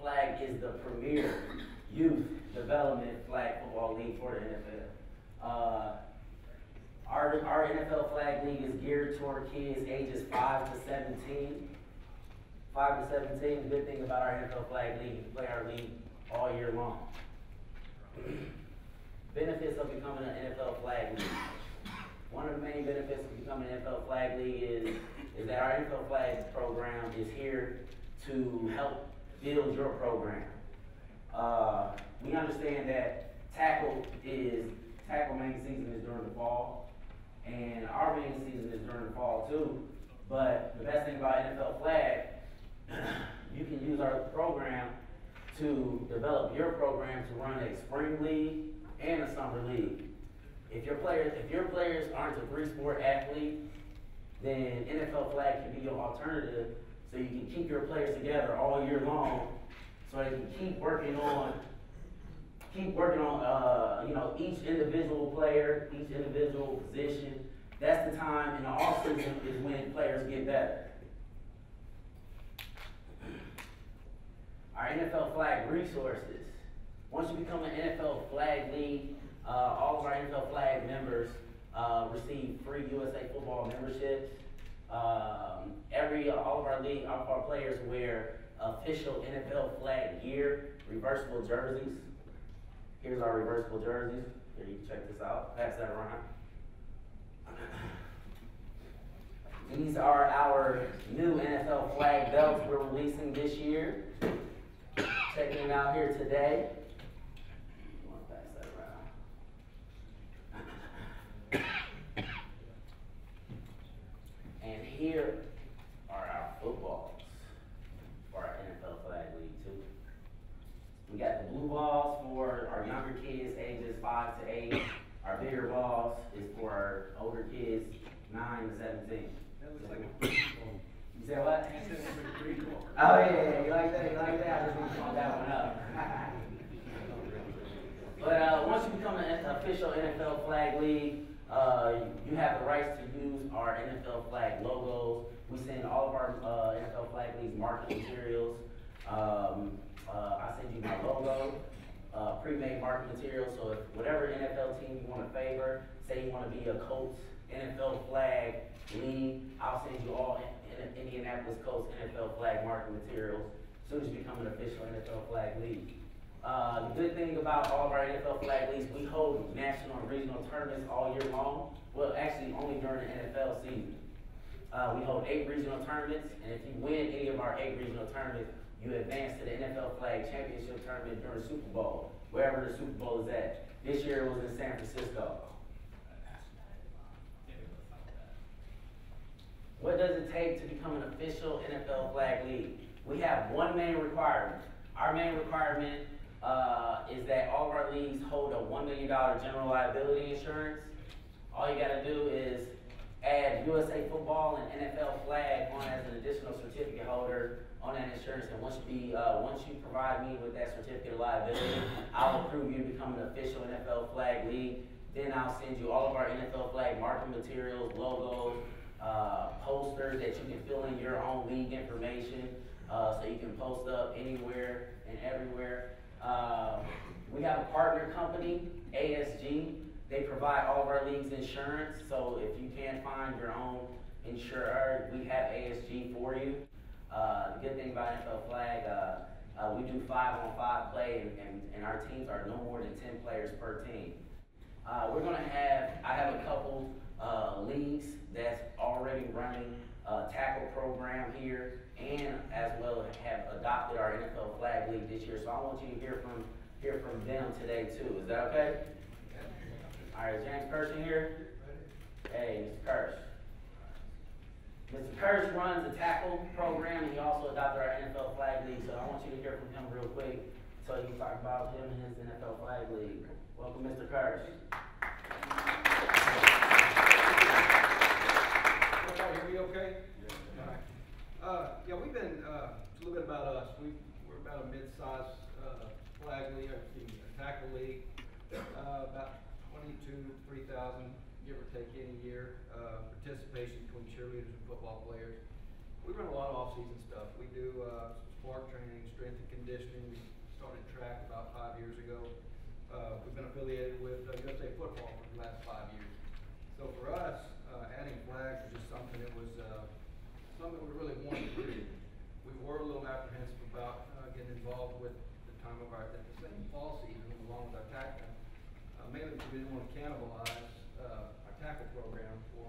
Flag is the premier youth development flag football league for the NFL. Uh, our, our NFL Flag League is geared toward kids ages five to seventeen. Five to seventeen, the good thing about our NFL Flag League, you play our league all year long. Benefits of becoming an NFL Flag League. One of the main benefits of becoming an NFL Flag League is, is that our NFL Flag program is here to help build your program. Uh, we understand that tackle is, tackle main season is during the fall, and our main season is during the fall too. But the best thing about NFL Flag, you can use our program to develop your program to run a spring league and a summer league. If your players, if your players aren't a three-sport athlete, then NFL Flag can be your alternative, so you can keep your players together all year long, so they can keep working on, keep working on, uh, you know, each individual player, each individual position. That's the time in the offseason is when players get better. Our NFL Flag resources. Once you become an NFL Flag League, uh, all of our NFL Flag members uh, receive free USA Football memberships. Um, every all of our league, all of our players wear official NFL Flag gear, reversible jerseys. Here's our reversible jerseys. Here you can check this out. Pass that around. These are our new NFL flag belts we're releasing this year. Checking them out here today. You want to pass that around. And here are our footballs for our NFL flag league too. We got the blue balls for our younger kids, ages five to eight. Our bigger balls is for our older kids, nine to seventeen. That looks like a. You said what? That looks like a pretty cool. Oh, yeah, yeah, you like that, you like that, I just want to call that one up. But, uh, once you become an official NFL flag league, uh, you have the rights to use our NFL flag logos. We send all of our, uh, NFL flag leagues marketing materials. Um, uh, I send you my logo, uh, pre-made marketing materials, so if whatever NFL team you wanna favor, say you wanna be a Colts NFL flag league, I'll send you all in, in Indianapolis Colts NFL flag marketing materials as soon as you become an official NFL flag league. Uh, the good thing about all of our NFL flag leagues, we hold national and regional tournaments all year long. Well, actually, only during the NFL season. Uh, we hold eight regional tournaments, and if you win any of our eight regional tournaments, you advance to the NFL flag championship tournament during the Super Bowl, wherever the Super Bowl is at. This year it was in San Francisco. What does it take to become an official NFL flag league? We have one main requirement. Our main requirement uh, is that all of our leagues hold a $1 million general liability insurance. All you gotta do is add USA football and NFL flag on as an additional certificate holder on that insurance. And once you be, uh, once you provide me with that certificate of liability, I'll approve you to become an official NFL flag league. Then I'll send you all of our NFL flag marketing materials, logos, uh, posters that you can fill in your own league information, uh, so you can post up anywhere and everywhere. Uh, we have a partner company, ASG. They provide all of our leagues insurance, so if you can't find your own insurer, we have ASG for you. Uh, the good thing about NFL Flag, uh, uh, we do five on five play, and, and, and our teams are no more than 10 players per team. Uh, we're gonna have, I have a couple, uh, leagues that's already running a tackle program here and as well have adopted our NFL flag league this year. So I want you to hear from, hear from them today too. Is that okay? All right, James Kirsch here? Hey, Mr. Kirsch. Mr. Kirsch runs the tackle program and he also adopted our NFL flag league. So I want you to hear from him real quick so he can talk about him and his NFL flag league. Welcome, Mr. Kirsch. Everybody hear me okay? Alright. Uh, yeah, we've been, uh, a little bit about us, we, we're about a mid-sized, uh, flag league, or excuse me, a tackle league. Uh, about twenty-two, three thousand, give or take any year, uh, participation between cheerleaders and football players. We run a lot of off-season stuff, we do, uh, spark training, strength and conditioning, we started track about five years ago. Uh, we've been affiliated with uh, USA Football for the last five years. So for us, uh, adding flags was just something that was, uh, something we really wanted to do. We were a little apprehensive about, uh, getting involved with the time of our, at the same fall season along with our tackle. Uh, mainly because we didn't want to cannibalize, uh,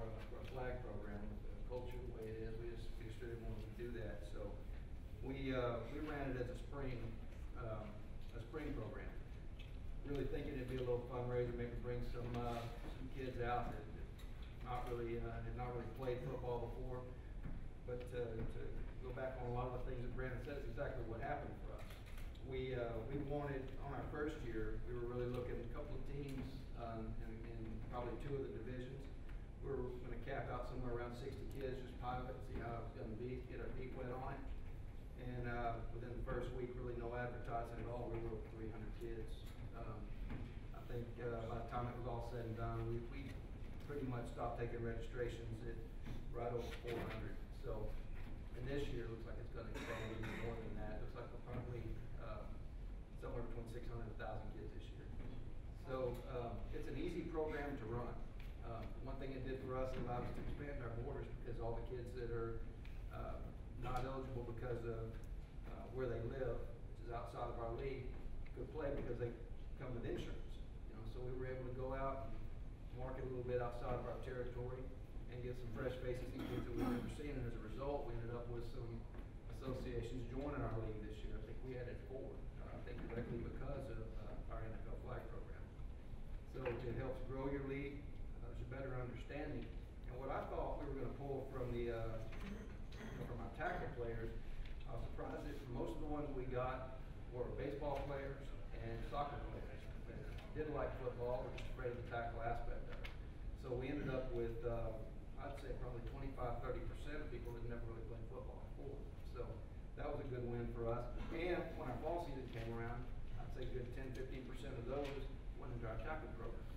tackle program a- flag program, the culture the way it is, we just, we just didn't want to do that, so. We, uh, we ran it as a spring, um, a spring program. Really thinking it'd be a little fundraiser, maybe bring some, uh, some kids out that, that not really, uh, had not really played football before. But, uh, to go back on a lot of the things that Brandon said, it's exactly what happened for us. We, uh, we wanted, on our first year, we were really looking at a couple of teams, um, in, in probably two of the divisions. We were gonna cap out somewhere around sixty kids, just pilot, see how it's gonna be, get our feet wet on it. And, uh, within the first week, really no advertising at all, we were over three hundred kids. Um, I think, uh, by the time it was all said and done, we, we pretty much stopped taking registrations at right over four hundred. So, and this year, it looks like it's gonna expand even more than that, It looks like we're probably, uh, somewhere between six hundred and thousand kids this year. So, um, it's an easy program to run. Um, one thing it did for us, it allowed us to expand our borders, because all the kids that are, uh, not eligible because of, uh, where they live, which is outside of our league, could play because they come with insurance. You know, so we were able to go out and market a little bit outside of our territory and get some fresh faces and kids that we've never seen, and as a result, we ended up with some associations joining our league this year. I think we added four, uh, I think directly because of, uh, our NFL flag program. So it helps grow your league, uh, better understanding. And what I thought we were gonna pull from the, uh, from our tackle players, I was surprised that most of the ones we got were baseball players and soccer players. that Didn't like football, were just afraid of the tackle aspect of it. So we ended up with, uh, I'd say probably 25, 30 percent of people that never really played football before. So that was a good win for us. And when our fall season came around, I'd say good 10, 15 percent of those went into our tackle program.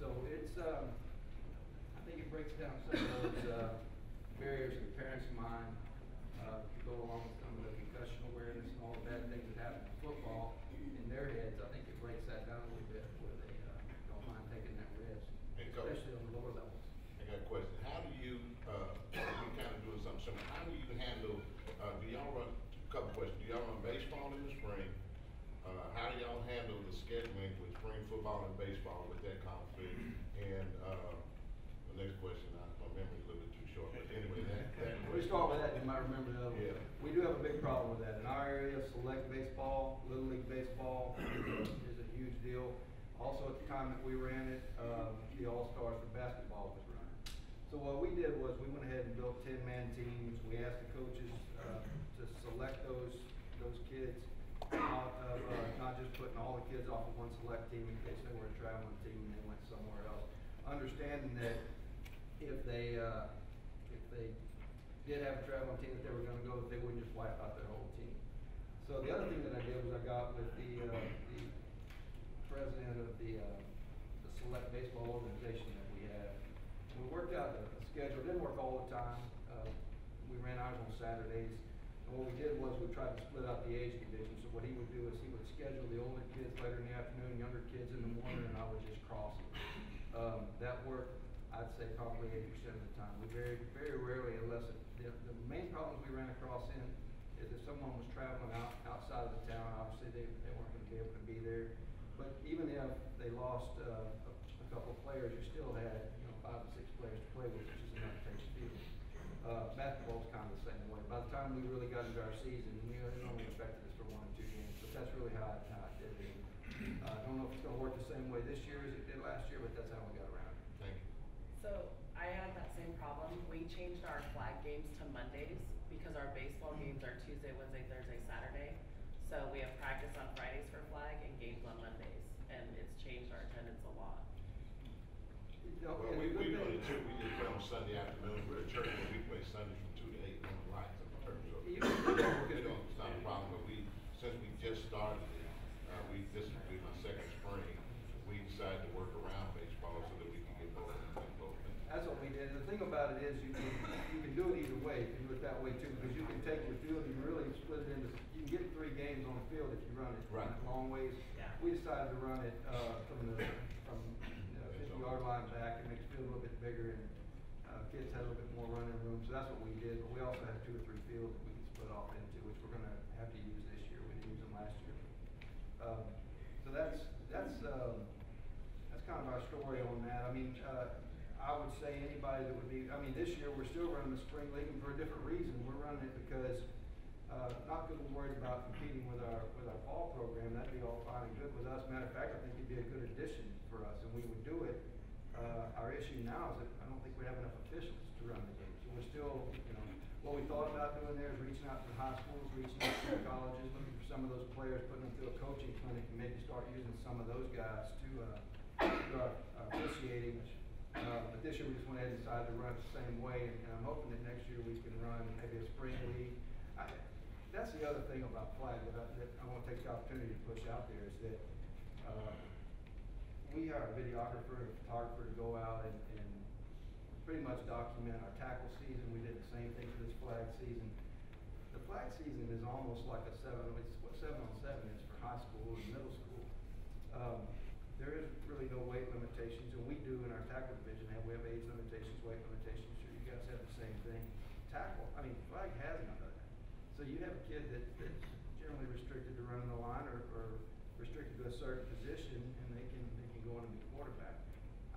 So it's, um, think it breaks down some of those, uh, barriers in the parents' mind, uh, to go along with some of the concussion awareness and all the bad things that happen in football in their heads. I think it breaks that down a little bit where they, uh, don't mind taking that risk, Hey, especially on the lower levels. I got a question. How do you, uh, we kind of doing something similar. How do you handle, uh, do y'all run, a couple questions. Do y'all run baseball in the spring? Uh, how do y'all handle the scheduling with spring football and baseball with that conflict? And, uh, the next question, I, my memory's a little bit too short, but anyway, that, that. We start with that, you might remember the other one. We do have a big problem with that. In our area, select baseball, Little League baseball is a, is a huge deal. Also, at the time that we ran it, uh, the All-Stars for basketball was running. So what we did was, we went ahead and built ten-man teams. We asked the coaches, uh, to select those, those kids. out of, uh, not just putting all the kids off of one select team in case they were a traveling team and they went somewhere else. Understanding that if they, uh, if they did have a traveling team that they were gonna go, that they wouldn't just wipe out their whole team. So the other thing that I did was I got with the, uh, the president of the, uh, the select baseball organization that we have. And we worked out a schedule, didn't work all the time, uh, we ran ours on Saturdays. And what we did was we tried to split out the age division, so what he would do is he would schedule the older kids later in the afternoon, younger kids in the morning, and I would just cross them. Um, that worked, I'd say probably eighty percent of the time. We very, very rarely, unless, it- the, the main problems we ran across in is if someone was traveling out, outside of the town, obviously they, they weren't gonna be able to be there. But even if they lost, uh, a, a couple of players, you still had, you know, five to six players to play with, which is enough to take the field. Uh, basketball's kind of the same way. By the time we really got into our season, we only affected us for one or two games, but that's really how it, how it did it. Uh, I don't know if it's gonna work the same way this year as it did last year, but that's how we got around. So I had that same problem. We changed our flag games to Mondays because our baseball games are Tuesday, Wednesday, Thursday, Saturday. So we have practice on Fridays for flag and games on Mondays, and it's changed our attendance a lot. You Well, we, the we good do it too. We just play on Sunday afternoon. We're a church, but we play Sunday from two to eight on the lights of the church. So You can do that We don't, it's not a problem, but we, since we just started it, uh, we, this will be my second spring, we decided to work around baseball so that we can get both, That's what we did. The thing about it is you can, you can do it either way. way, if you do it that way too, because you can take your field, you really split it into, you can get three games on the field if you run it Right. long ways. Yeah. We decided to run it, uh, from the, from, you know, fifty yard line back, it makes the field a little bit bigger and, uh, kids had a little bit more running room, so that's what we did, but we also had two or three fields that we could split off into, which we're gonna have to use this year, we didn't use them last year. Um, so that's, that's, um, that's kind of our story on that. I mean, uh, I would say anybody that would be, I mean, this year, we're still running the spring league and for a different reason. We're running it because, uh, not because we're worried about competing with our, with our fall program. That'd be all fine and good with us. Matter of fact, I think it'd be a good addition for us and we would do it. Uh, our issue now is that I don't think we have enough officials to run the game. So we're still, you know, what we thought about doing there is reaching out to the high schools, reaching out to the colleges, looking for some of those players, putting them through a coaching clinic and maybe start using some of those guys to, uh, do our our officiating. Uh, but this year we just went ahead and decided to run it the same way and, and I'm hoping that next year we can run maybe a spring league. I, that's the other thing about flag that I, that I wanna take the opportunity to push out there is that, uh, we hire a videographer and a photographer to go out and, and pretty much document our tackle season. We did the same thing for this flag season. The flag season is almost like a seven, it's what seven on seven is for high school and middle school. Um, there is really no weight limitations, and we do in our tackle division have, we have age limitations, weight limitations, sure you guys have the same thing. Tackle, I mean, flag has none of that. So you have a kid that, that's generally restricted to running the line or, or restricted to a certain position, and they can, they can go on and be quarterback.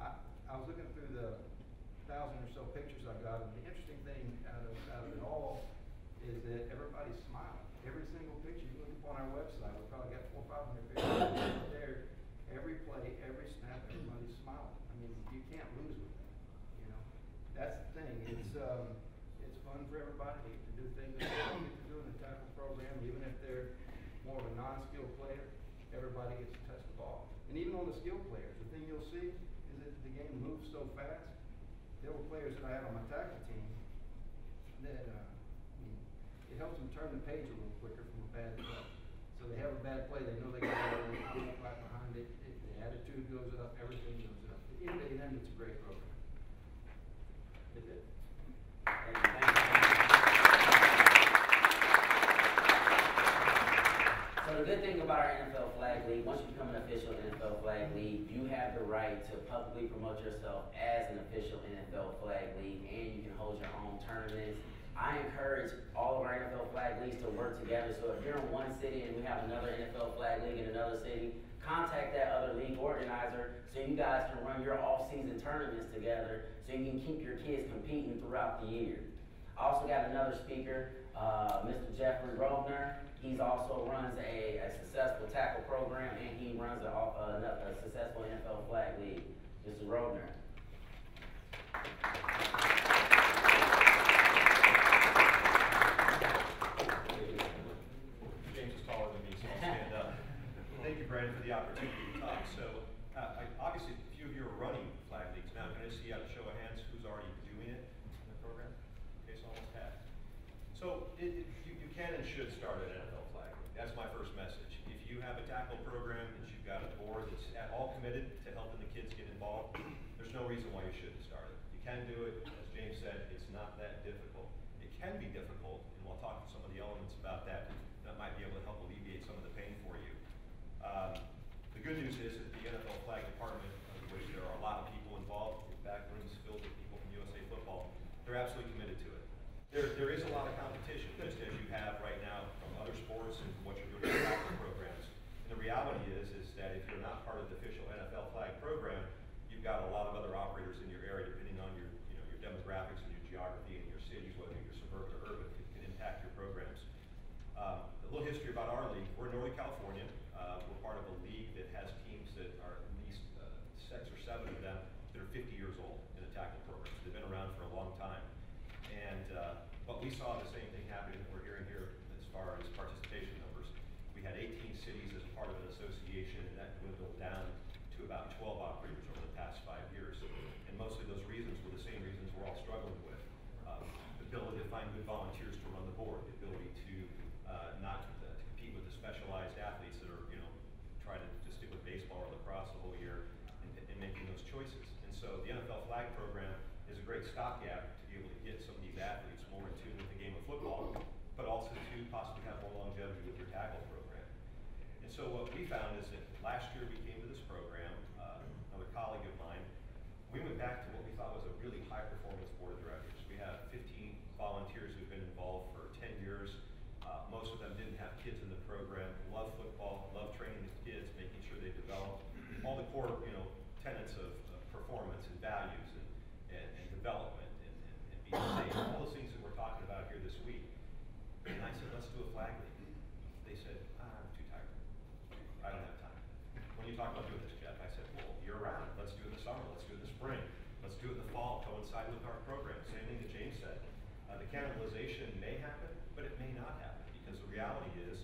I, I was looking through the thousand or so pictures I've got, and the interesting thing out of, out of it all is that everybody's smiling. Every single picture, you look up on our website, we probably got four, or five hundred pictures there. Every play, every snap, everybody's smiling. I mean, you can't lose with that, you know? That's the thing, it's, um, it's fun for everybody, to do things that they don't get to do in the tackle program, even if they're more of a non-skilled player, everybody gets to touch the ball. And even on the skilled players, the thing you'll see is that the game moves so fast. There were players that I had on my tackle team that, uh, I mean, it helps them turn the page a little quicker from a bad play. So they have a bad play, they know they got to go right behind it, it, the attitude goes up, everything goes up. At the end of the day, it's a great program. Is it? Thank you. So the good thing about our NFL Flag League, once you become an official NFL Flag League, you have the right to publicly promote yourself as an official NFL Flag League, and you can hold your own tournaments. I encourage all of our NFL Flag Leagues to work together, so if you're in one city and we have another NFL Flag League in another city, contact that other league organizer so you guys can run your off-season tournaments together, so you can keep your kids competing throughout the year. I also got another speaker, uh, Mr. Jeffrey Grosvenor. He's also runs a, a successful tackle program and he runs a, a, a successful NFL flag league. Mr. Grosvenor. James is taller than me, so I'll stand up. Thank you, Brandon, for the opportunity to talk. So, uh, I, obviously, a few of you are running flag leagues now. Can I see a show of hands who's already doing it in the program? Okay, so almost half. So, it, it, you, you can and should start an NFL flag league. That's my first message. If you have a tackle program that you've got a board that's at all committed to helping the kids get involved, there's no reason why you shouldn't start it. You can do it, as James said, it's not that difficult. It can be difficult, and we'll talk to some of the elements about that, that might be able to help alleviate some of the pain for you. Um, the good news is that the NFL flag department, which there are a lot of people involved, in back rooms filled with people from USA Football, they're absolutely committed to it. There, there is a lot of competition, just as you have right now from other sports and from what you're doing in tackle programs. And the reality is, is that if you're not part of the official NFL flag program, you've got a lot of other operators in your area, depending on your, you know, your demographics and your geography and your cities, whether you're suburban or urban, can, can impact your programs. Um, a little history about our league. We're in Northern California. Uh, we're part of a league So the NFL flag program is a great stopgap to be able to get some of these athletes more in tune with the game of football, but also to possibly have more longevity with your tackle program. And so what we found is that last year we reality is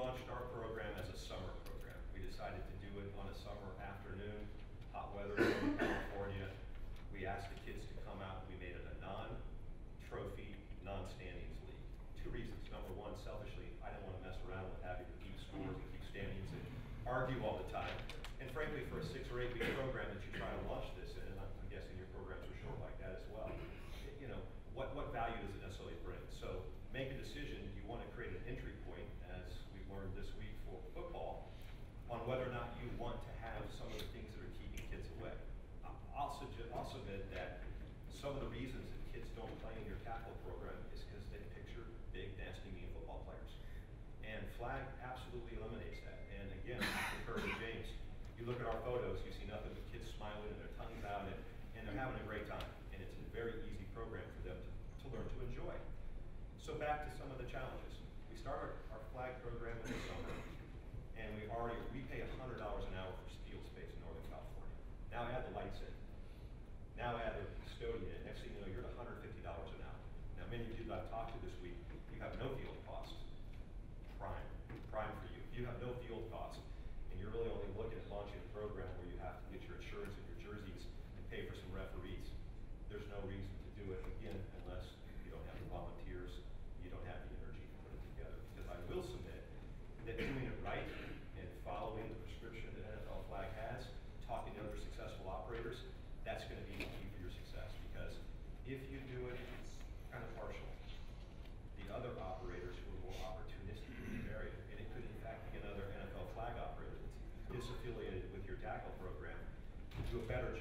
launched our program. some of the reasons that kids don't play in your tackle program is because they picture big, nasty, mean football players. And flag absolutely eliminates that. And again, refer to James. You look at our photos, you see nothing but kids smiling and their tongues out, and, and they're having a great time. And it's a very easy program for them to, to learn to enjoy. So back to do a better job.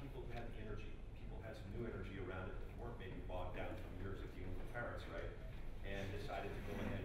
people who had the energy. People had some new energy around it that weren't maybe bogged down from years of dealing with parents, right? And decided to go ahead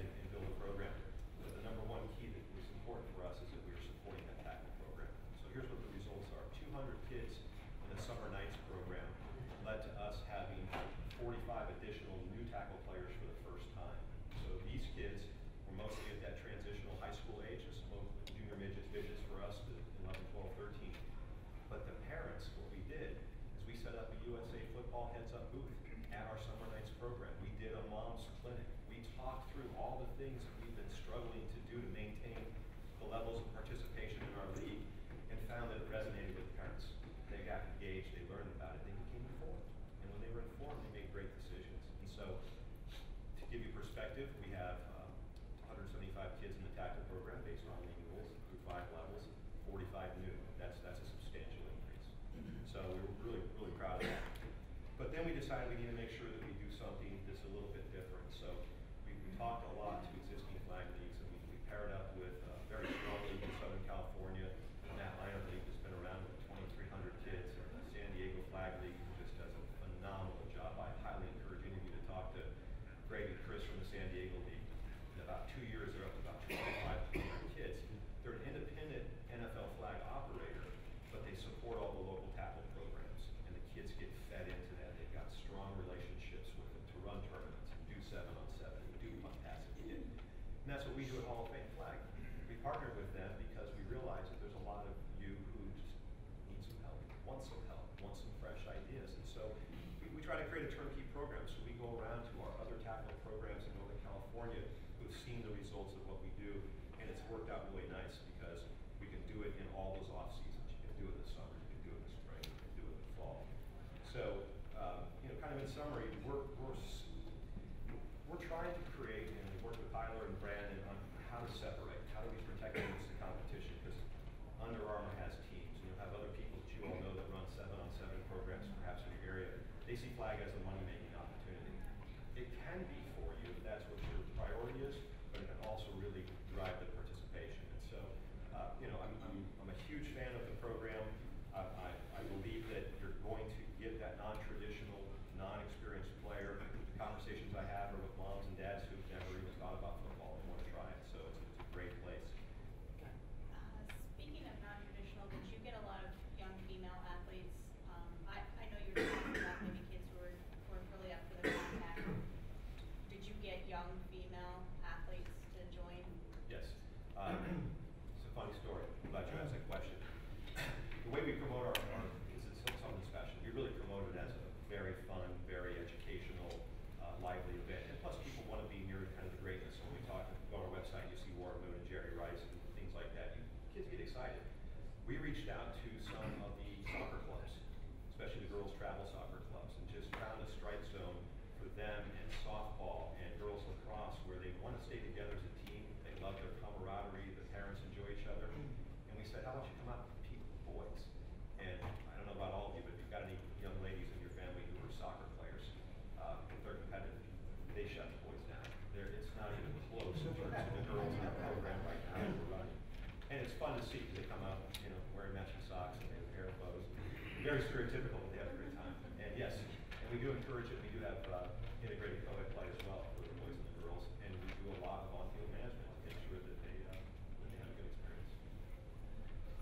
very typical with the every time. And yes, and we do encourage it. We do have uh, integrated co-ed play as well for the boys and the girls, and we do a lot of on-field management to make sure that they, uh, that they have a good experience.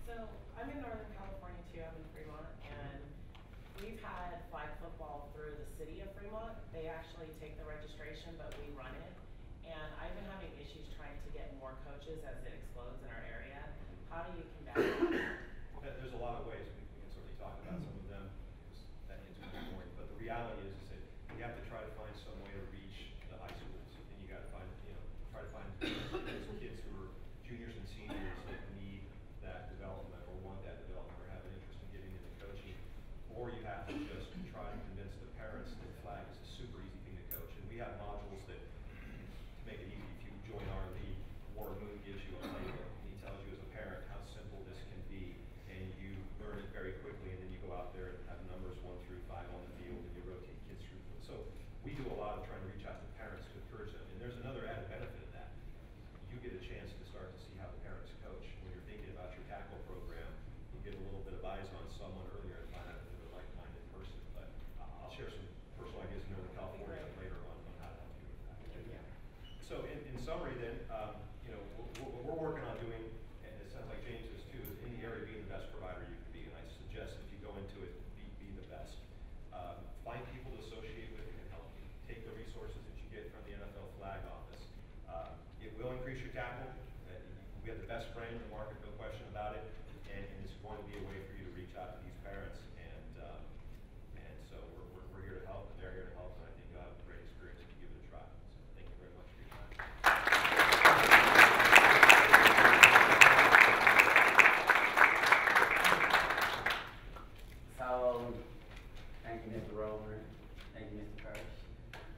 So I'm in Northern California. Help, and I think you'll have a great experience if you give it a try. So thank you very much for your time. So, thank you, Mr. Rover. Thank you, Mr. Kirsch.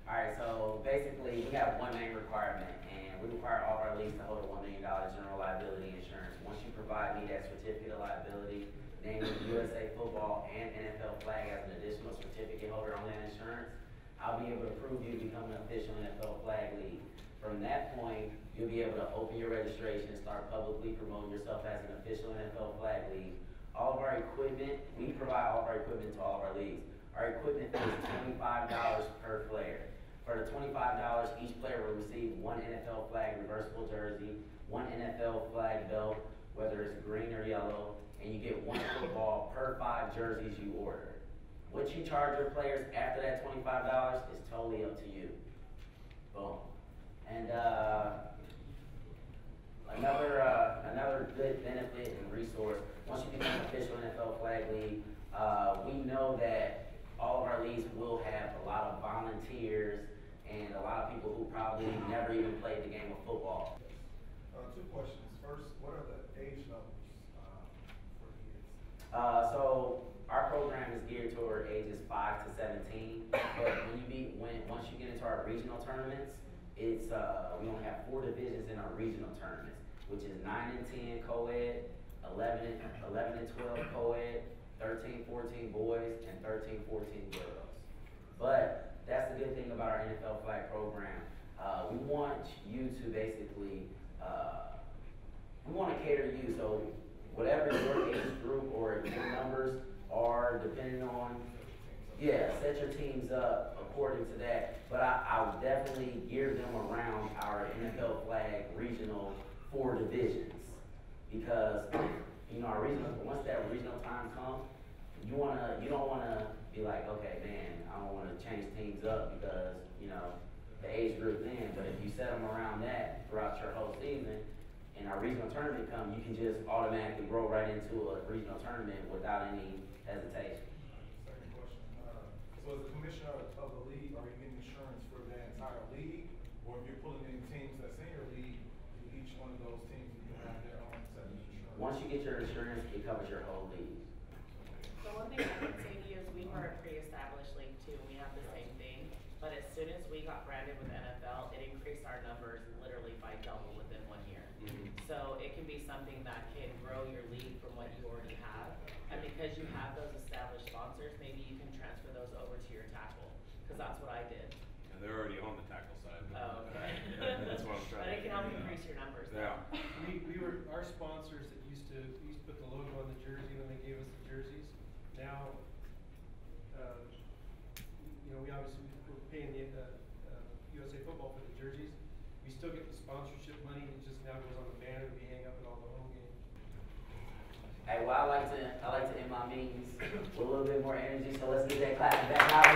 Alright, so basically, we have one main requirement, and we require all of our leads to hold a one million dollar general liability insurance. Once you provide me that certificate of liability, namely USA Football and NFL flag as an additional certificate holder on that insurance, I'll be able to prove you become an official NFL flag league. From that point, you'll be able to open your registration and start publicly promoting yourself as an official NFL flag league. All of our equipment, we provide all of our equipment to all of our leagues. Our equipment is twenty-five dollars per player. For the twenty-five dollars, each player will receive one NFL flag reversible jersey, one NFL flag belt, whether it's green or yellow, and you get one football per five jerseys you order. What you charge your players after that twenty-five dollars is totally up to you. Boom. And, uh, another, uh, another good benefit and resource, once you become an official NFL flag league, uh, we know that all of our leagues will have a lot of volunteers and a lot of people who probably never even played the game of football. Uh, two questions. First, what are the age levels? Uh, so our program is geared toward ages five to seventeen, but when you be, when, once you get into our regional tournaments, it's, uh, we only have four divisions in our regional tournaments, which is nine and ten co-ed, eleven and, eleven and twelve co-ed, 13, 14 boys, and 13, 14 girls. But that's the good thing about our NFL flag program. Uh, we want you to basically, uh, we want to cater to you. So whatever your age group or your numbers are, depending on, yeah, set your teams up according to that. But I, I would definitely gear them around our NFL flag regional four divisions. Because, you know, our regional, once that regional time comes, you wanna, you don't wanna be like, okay, man, I don't wanna change teams up because, you know, the age group then, but if you set them around that throughout your whole season, and our regional tournament come, you can just automatically roll right into a regional tournament without any hesitation. Second question, uh, so as a commissioner of the league, are you getting insurance for the entire league? Or if you're pulling in teams that's in your league, do each one of those teams need to have their own set of insurance? Once you get your insurance, it covers your whole league. So one thing I would say to you is we were a pre-established league too, we have the same thing, but as soon as we got branded with NFL, it increased our numbers literally by double within one year. Mm-hmm. So it can be something that can grow your league from what you already have, and because you have those established sponsors, maybe you can transfer those over to your tackle, cause that's what I did. And they're already on the tackle side. Oh, okay. That's what I'm trying But it can help figure increase your numbers. Yeah. We, we were, our sponsors that used to, we used to put the logo on the jersey when they gave us the jerseys. Now, you know, we obviously, we're paying the, uh, uh, USA Football for the jerseys. We still get the sponsorship money, it just now goes on the banner we hang up at all the home games. Hey, well, I like to, I like to end my meetings with a little bit more energy, so let's get that clap back out.